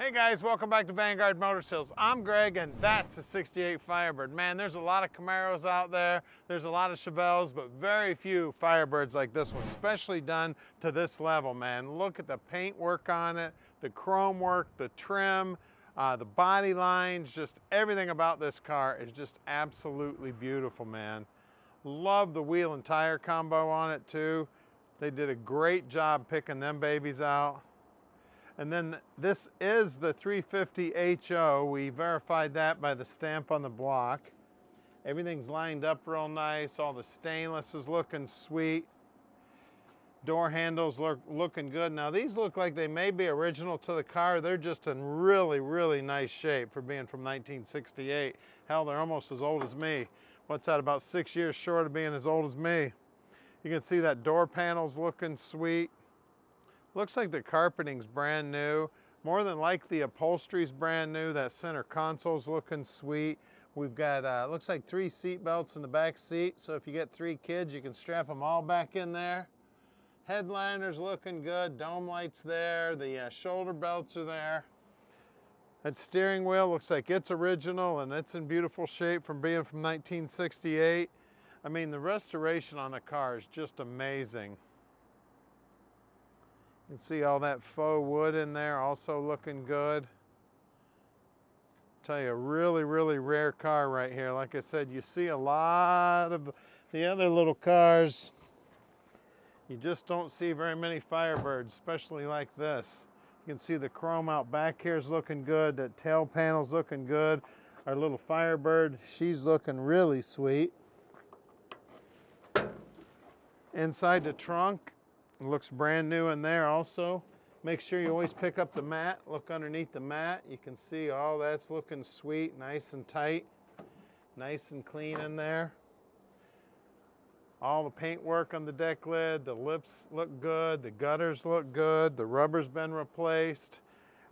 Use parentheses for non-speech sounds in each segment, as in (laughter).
Hey guys, welcome back to Vanguard Motor Sales. I'm Greg and that's a 68 Firebird. Man, there's a lot of Camaros out there, there's a lot of Chevelles, but very few Firebirds like this one, especially done to this level, man. Look at the paint work on it, the chrome work, the trim, uh, the body lines, just everything about this car is just absolutely beautiful, man. Love the wheel and tire combo on it too. They did a great job picking them babies out. And then this is the 350 HO. We verified that by the stamp on the block. Everything's lined up real nice. All the stainless is looking sweet. Door handles look looking good. Now these look like they may be original to the car. They're just in really, really nice shape for being from 1968. Hell, they're almost as old as me. What's that, about six years short of being as old as me. You can see that door panel's looking sweet. Looks like the carpeting's brand new. More than likely the upholstery's brand new. That center console's looking sweet. We've got, uh, looks like three seat belts in the back seat. So if you get three kids, you can strap them all back in there. Headliner's looking good. Dome lights there. The uh, shoulder belts are there. That steering wheel looks like it's original and it's in beautiful shape from being from 1968. I mean, the restoration on the car is just amazing. You can see all that faux wood in there also looking good. Tell you, a really, really rare car right here. Like I said, you see a lot of the other little cars. You just don't see very many Firebirds, especially like this. You can see the chrome out back here is looking good. That tail panel's looking good. Our little Firebird, she's looking really sweet. Inside the trunk, it looks brand new in there also. Make sure you always pick up the mat. Look underneath the mat. You can see all that's looking sweet, nice and tight. Nice and clean in there. All the paint work on the deck lid, the lips look good, the gutters look good, the rubber's been replaced.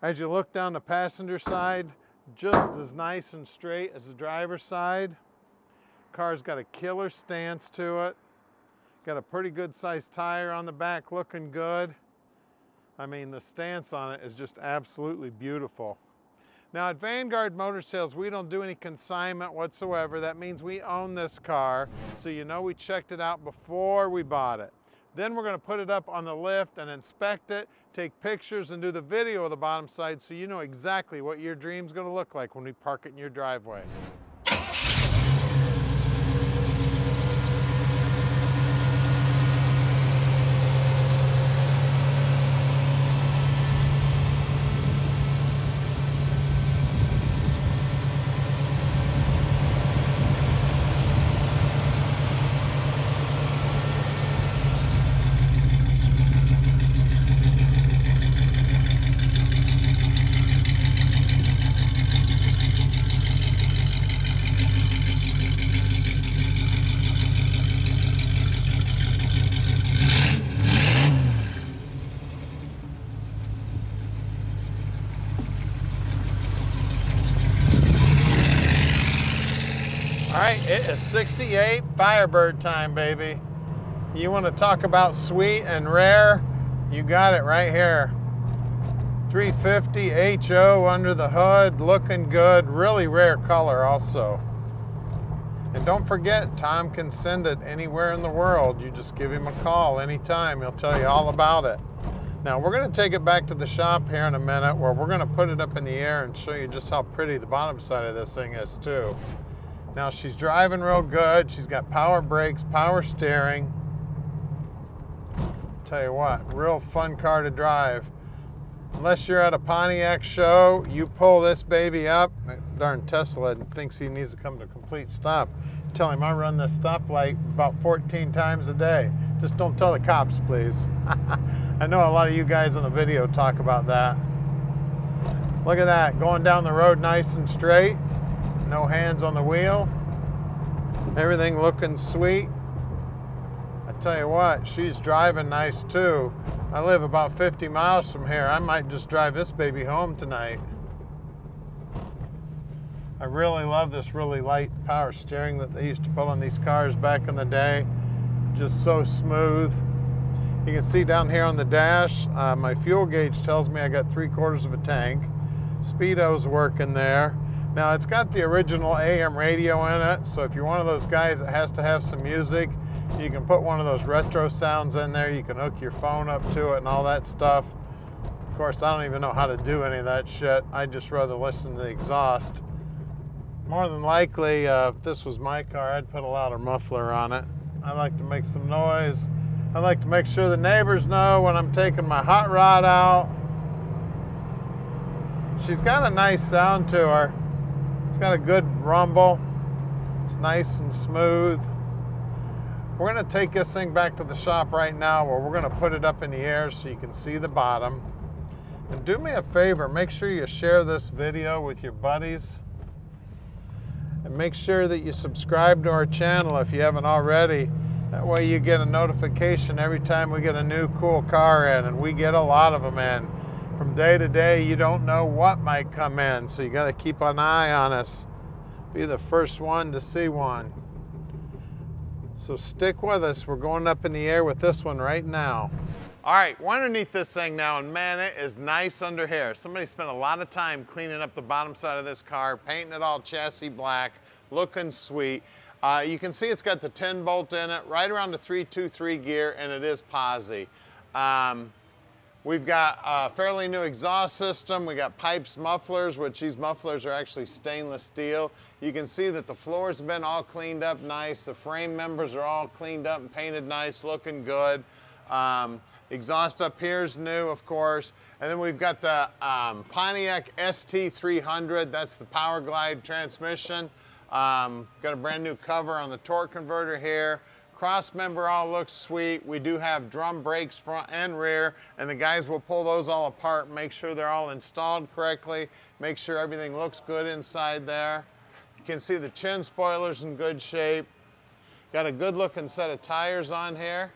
As you look down the passenger side, just as nice and straight as the driver's side. Car's got a killer stance to it. Got a pretty good sized tire on the back looking good. I mean, the stance on it is just absolutely beautiful. Now at Vanguard Motor Sales, we don't do any consignment whatsoever. That means we own this car, so you know we checked it out before we bought it. Then we're gonna put it up on the lift and inspect it, take pictures and do the video of the bottom side so you know exactly what your dream's gonna look like when we park it in your driveway. All right, it is 68 Firebird time, baby. You want to talk about sweet and rare? You got it right here. 350 HO under the hood, looking good, really rare color also. And don't forget, Tom can send it anywhere in the world. You just give him a call anytime, he'll tell you all about it. Now we're gonna take it back to the shop here in a minute where we're gonna put it up in the air and show you just how pretty the bottom side of this thing is too. Now she's driving real good. She's got power brakes, power steering. Tell you what, real fun car to drive. Unless you're at a Pontiac show, you pull this baby up. Darn Tesla thinks he needs to come to a complete stop. Tell him I run this stoplight about 14 times a day. Just don't tell the cops, please. (laughs) I know a lot of you guys in the video talk about that. Look at that, going down the road nice and straight no hands on the wheel. Everything looking sweet. I tell you what, she's driving nice too. I live about 50 miles from here. I might just drive this baby home tonight. I really love this really light power steering that they used to put on these cars back in the day. Just so smooth. You can see down here on the dash, uh, my fuel gauge tells me I got three quarters of a tank. Speedo's working there. Now it's got the original AM radio in it, so if you're one of those guys that has to have some music, you can put one of those retro sounds in there. You can hook your phone up to it and all that stuff. Of course, I don't even know how to do any of that shit. I'd just rather listen to the exhaust. More than likely, uh, if this was my car, I'd put a louder muffler on it. I like to make some noise. I like to make sure the neighbors know when I'm taking my hot rod out. She's got a nice sound to her. It's got a good rumble. It's nice and smooth. We're gonna take this thing back to the shop right now where we're gonna put it up in the air so you can see the bottom. And do me a favor, make sure you share this video with your buddies. And make sure that you subscribe to our channel if you haven't already. That way you get a notification every time we get a new cool car in, and we get a lot of them in from day to day, you don't know what might come in, so you got to keep an eye on us. Be the first one to see one. So stick with us. We're going up in the air with this one right now. All right, we're underneath this thing now, and man, it is nice under here. Somebody spent a lot of time cleaning up the bottom side of this car, painting it all chassis black, looking sweet. Uh, you can see it's got the 10 bolt in it, right around the 323 gear, and it is posi. Um, We've got a fairly new exhaust system. We got pipes mufflers, which these mufflers are actually stainless steel. You can see that the floors been all cleaned up nice. The frame members are all cleaned up and painted nice, looking good. Um, exhaust up here is new, of course. And then we've got the um, Pontiac ST300. That's the Power Glide transmission. Um, got a brand new cover on the torque converter here. Cross member all looks sweet. We do have drum brakes front and rear, and the guys will pull those all apart, make sure they're all installed correctly, make sure everything looks good inside there. You can see the chin spoiler's in good shape. Got a good looking set of tires on here.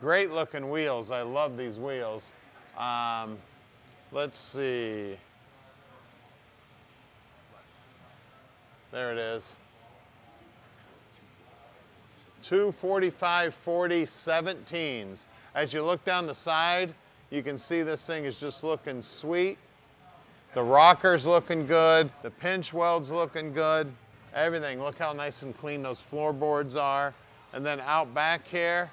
Great looking wheels. I love these wheels. Um, let's see. There it is two 45 40 17s. As you look down the side, you can see this thing is just looking sweet. The rocker's looking good. The pinch weld's looking good. Everything, look how nice and clean those floorboards are. And then out back here,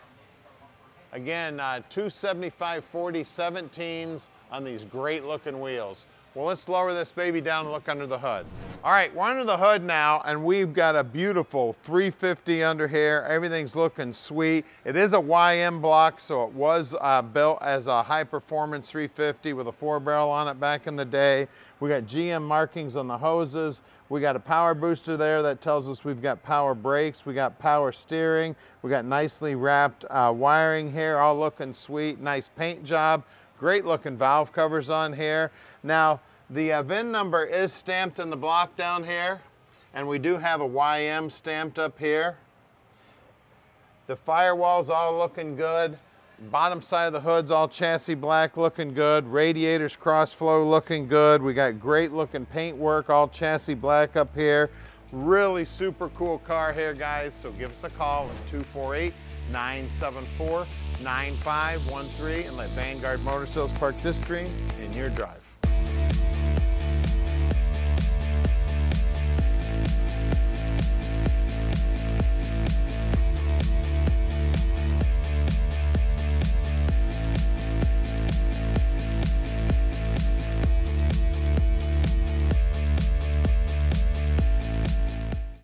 again, uh, 275 40 17s on these great looking wheels. Well, let's lower this baby down and look under the hood. All right, we're under the hood now, and we've got a beautiful 350 under here. Everything's looking sweet. It is a YM block, so it was uh, built as a high performance 350 with a four barrel on it back in the day. We got GM markings on the hoses. We got a power booster there that tells us we've got power brakes. We got power steering. We got nicely wrapped uh, wiring here, all looking sweet. Nice paint job. Great looking valve covers on here. Now, the uh, VIN number is stamped in the block down here, and we do have a YM stamped up here. The firewall's all looking good. Bottom side of the hood's all chassis black looking good. Radiators cross flow looking good. We got great looking paint work, all chassis black up here. Really super cool car here, guys. So give us a call at 248 974 9513 and let Vanguard Motor Sales park this dream in your drive.